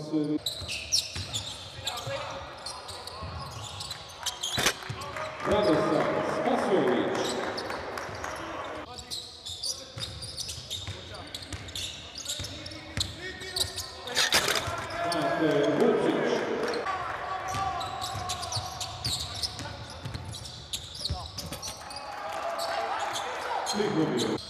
ますランドスタースパスをリーチ最後です。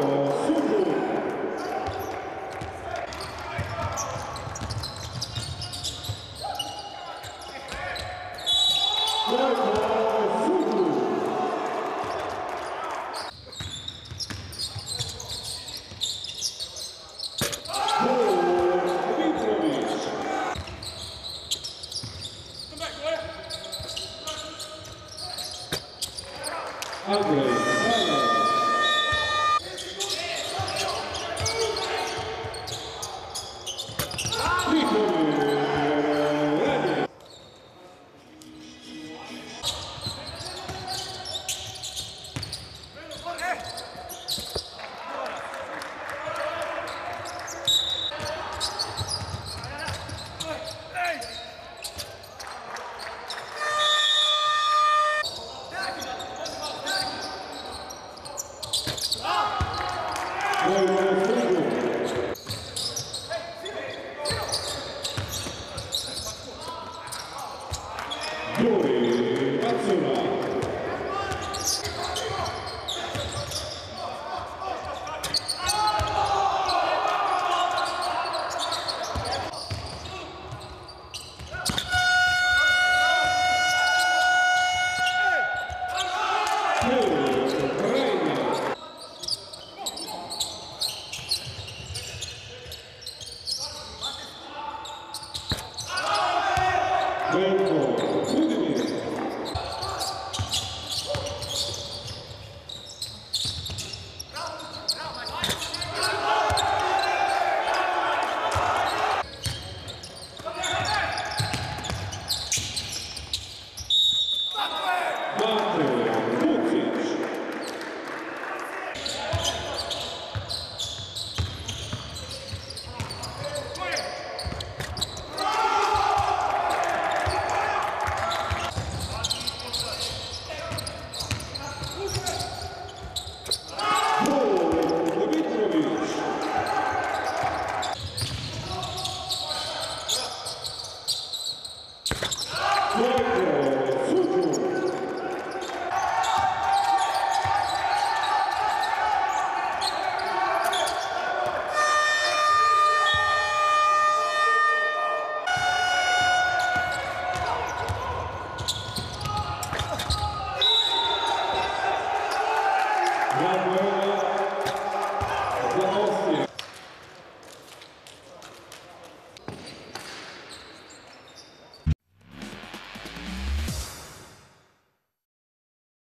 Hargrove. 네, Lord,